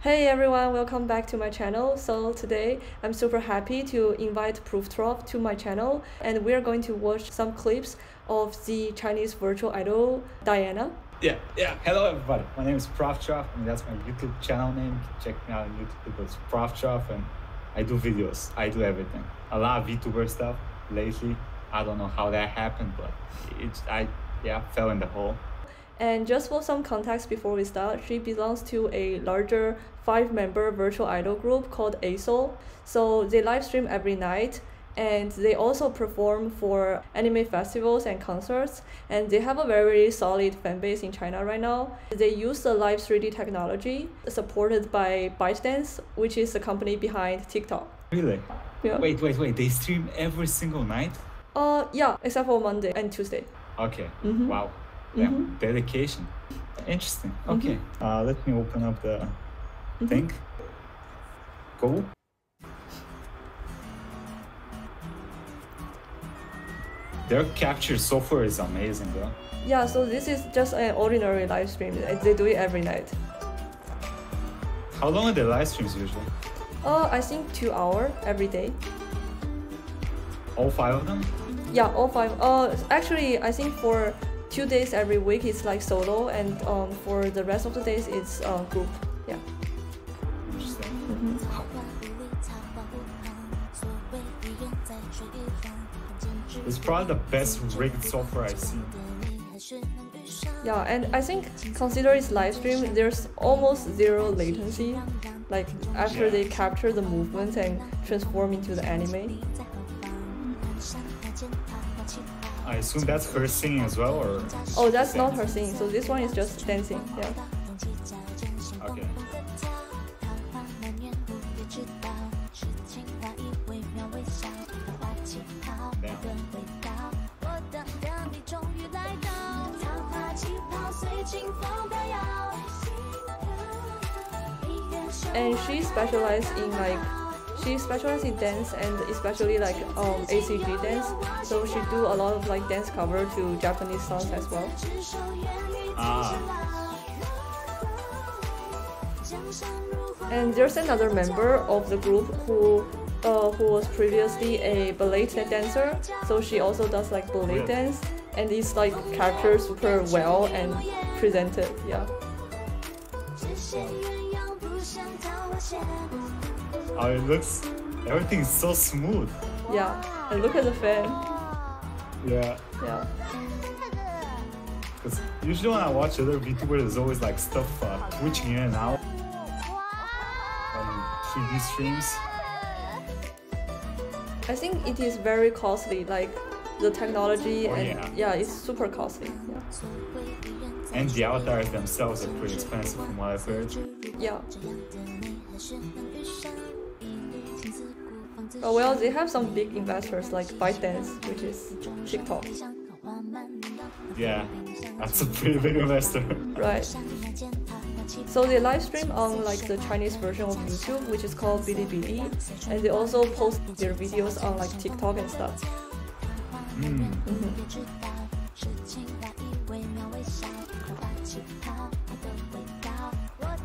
Hey everyone, welcome back to my channel. So today I'm super happy to invite Proftrof to my channel and we're going to watch some clips of the Chinese virtual idol Diana. Yeah, yeah. Hello everybody. My name is Proftrof and that's my YouTube channel name. Check me out on YouTube. It's Proftrof and I do videos. I do everything. A lot of VTuber stuff lately. I don't know how that happened, but it's I yeah, fell in the hole. And just for some context before we start, she belongs to a larger five member virtual idol group called A-SOUL. So they live stream every night and they also perform for anime festivals and concerts and they have a very solid fan base in China right now. They use the live 3D technology supported by ByteDance, which is the company behind TikTok. Really? Yeah. Wait, wait, wait. They stream every single night? Uh yeah, except for Monday and Tuesday. Okay. Mhm. Wow. Yeah. Mhm. Dedication. Interesting. Okay. Uh, let me open up the Mhm. thing. Go. Their capture software is amazing, though. Yeah, so this is just an ordinary live stream. They do it every night. How long are the live streams usually? Uh, I think two hour every day. All five of them? Yeah, all five. Uh, actually, I think for two days every week it's like solo, and um, for the rest of the days it's uh, group. Yeah. Interesting. It's probably the best rigged software I've seen. Yeah, and I think consider it's live stream. There's almost zero latency. Like after Yeah. they capture the movements and transform into the anime. I assume that's her singing as well, or? Oh, that's not her singing. So this one is just dancing. Yeah. Okay. and she specialized in like she specializes in dance and especially like um ACG dance. So she do a lot of like dance cover to Japanese songs as well. Ah, And there's another member of the group who uh, who was previously a ballet dancer. So she also does like ballet Really? dance and is like captured super well and presented. Yeah. Oh, it looks. Everything is so smooth. Yeah. And look at the fan. Yeah. Yeah. Because usually when I watch other VTubers, there's always like stuff uh, twitching in and out on 3D streams. I think it is very costly. Like the technology Oh, and yeah. yeah. it's super costly. Yeah. And the avatars themselves are pretty expensive from what I've heard. Yeah. Oh well, they have some big investors like ByteDance, which is TikTok, Yeah, that's a pretty big investor. right? So they live stream on like the Chinese version of YouTube, which is called Bilibili, and they also post their videos on like TikTok and stuff. Mm.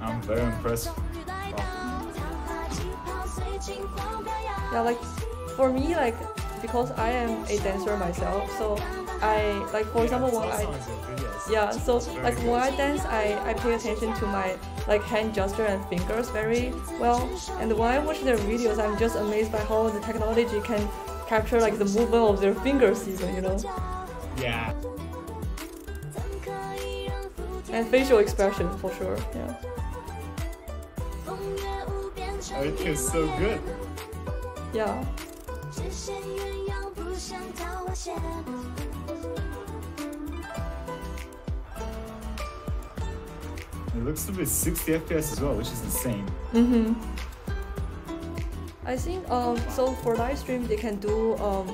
I'm very impressed. Yeah, like for me, like because I am a dancer myself, so I like for example when I Yeah, so like when I dance, I, I pay attention to my like hand gesture and fingers very well. And when I watch their videos, I'm just amazed by how the technology can capture like the movement of their fingers even, you know, Yeah. and facial expression for sure. Yeah. Everything is so good. Yeah. It looks to be 60 FPS as well, which is insane. Mm-hmm. I think um so for live stream they can do um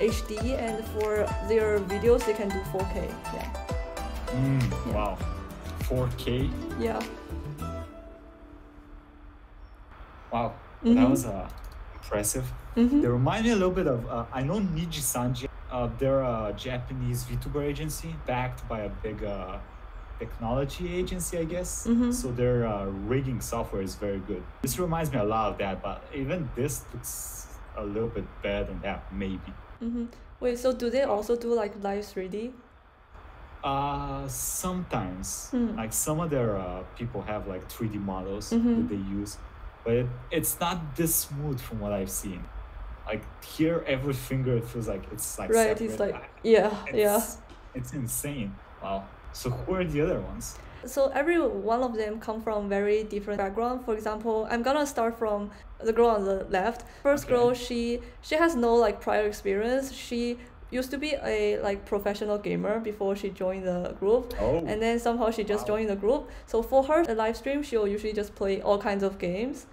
HD and for their videos they can do 4K. Yeah. Mm, Yeah. Wow. 4K. Yeah. Wow. Mhm. That was uh, impressive. Mm-hmm. They remind me a little bit of, uh, I know Niji Sanji. Uh, they're a Japanese VTuber agency backed by a big uh, technology agency, I guess. Mhm. So their uh, rigging software is very good. This reminds me a lot of that, but even this looks a little bit better than that, maybe. Mm-hmm. Wait, so do they also do like live 3D? Uh, sometimes, Hmm. like some of their uh, people have like 3D models Mhm. that they use, but it, it's not this smooth from what I've seen. Like here, every finger it feels like it's like Right, it's like yeah, yeah. it's, it's insane. Wow. So who are the other ones? So every one of them come from very different background. For example, I'm gonna start from the girl on the left. First Okay. girl, she she has no like prior experience. She used to be a like professional gamer before she joined the group. Oh, And then somehow she just Wow. joined the group. So for her, the live stream, she'll usually just play all kinds of games.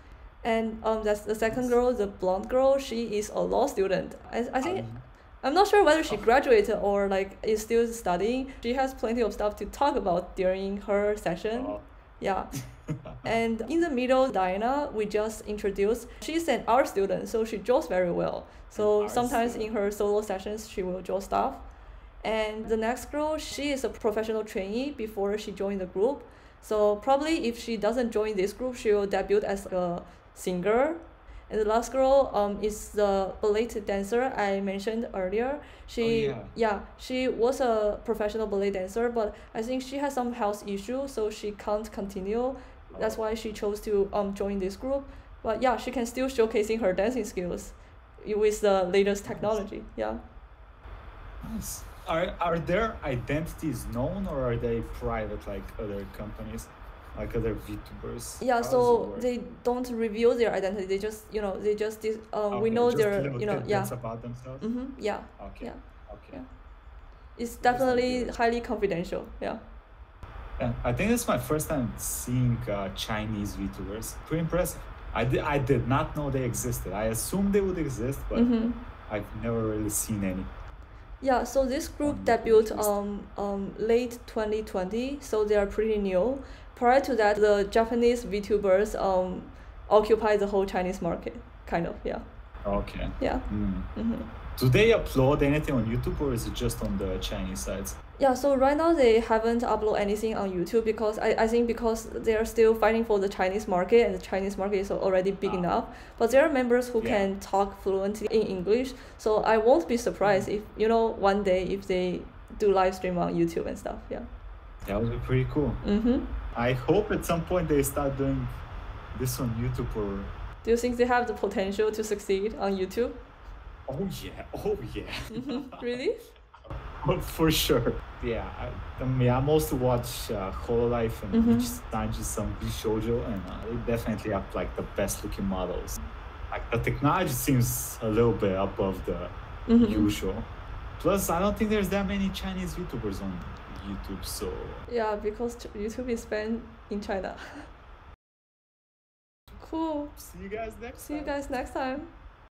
And um, that's the second girl, the blonde girl. She is a law student. I, I think um, I'm not sure whether she Oh. graduated or like is still studying. She has plenty of stuff to talk about during her session. oh. Yeah. And in the middle, Diana, we just introduced. She's an art student, so she draws very well. So sometimes student. in her solo sessions, she will draw stuff. And the next girl, she is a professional trainee before she joined the group. So probably if she doesn't join this group, she will debut as a singer. And the last girl um, is the ballet dancer I mentioned earlier. She Oh, yeah. she was a professional ballet dancer, but I think she has some health issue, so she can't continue. That's Oh. why she chose to um join this group. But yeah, she can still showcasing her dancing skills with the latest technology. Yeah. Nice. Are are their identities known or are they private like other companies, like other VTubers? Yeah, How does it so they don't reveal their identity. They just you know they just uh, we know their you know yeah. about themselves. Mm-hmm, yeah. Okay. yeah, Okay. yeah. It's definitely good. highly confidential. Yeah. Yeah, I think it's my first time seeing uh, Chinese VTubers. Pretty impressive. I did, I did not know they existed. I assumed they would exist, but Mm-hmm. I've never really seen any. Yeah, so this group Um, debuted um, um late 2020, so they are pretty new. Prior to that, the Japanese VTubers um occupy the whole Chinese market, kind of. Yeah, Okay. yeah. Hmm. Mm-hmm. Do they upload anything on YouTube or is it just on the Chinese sites? Yeah, so right now they haven't uploaded anything on YouTube because I, I think because they are still fighting for the Chinese market and the Chinese market is already big Ah. enough. But there are members who Yeah. can talk fluently in English, so I won't be surprised if you know one day if they do live stream on YouTube and stuff. Yeah. That would be pretty cool. Mm-hmm. I hope at some point they start doing this on YouTube or. Do you think they have the potential to succeed on YouTube? Oh yeah! Oh yeah! Mm-hmm. Really? For sure. Yeah, I, I mean, I mostly watch uh, Hololive and Mhm. each just some Shoujo, and uh, they definitely have like the best looking models. Like the technology seems a little bit above the Mm-hmm. usual. Plus, I don't think there's that many Chinese YouTubers on YouTube, so Yeah, because YouTube is banned in China. cool. see you guys next See you guys next time.